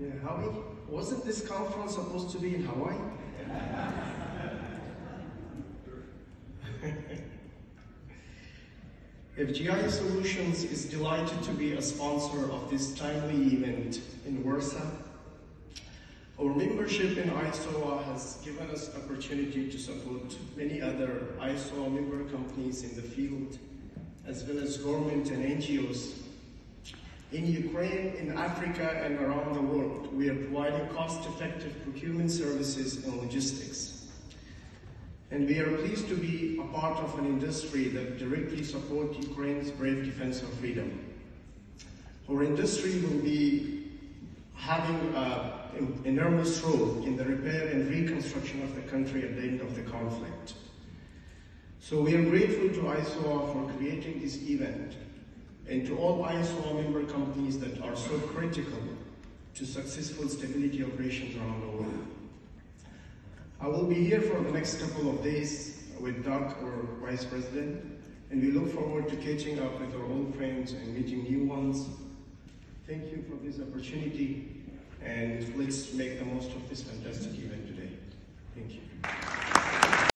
Yeah, wasn't this conference supposed to be in Hawaii? FGI Solutions is delighted to be a sponsor of this timely event in Warsaw. Our membership in ISOA has given us opportunity to support many other ISOA member companies in the field, as well as government and NGOs. In Ukraine, in Africa, and around the world, we are providing cost-effective procurement services and logistics. And we are pleased to be a part of an industry that directly supports Ukraine's brave defense of freedom. Our industry will be having an enormous role in the repair and reconstruction of the country at the end of the conflict. So we are grateful to ISOA for creating this event and to all ISOA member companies that are so critical to successful stability operations around the world. I will be here for the next couple of days with Doug, our Vice President, and we look forward to catching up with our old friends and meeting new ones. Thank you for this opportunity, and let's make the most of this fantastic event.